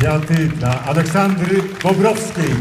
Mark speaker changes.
Speaker 1: Kwiaty dla Aleksandry Bobrowskiej.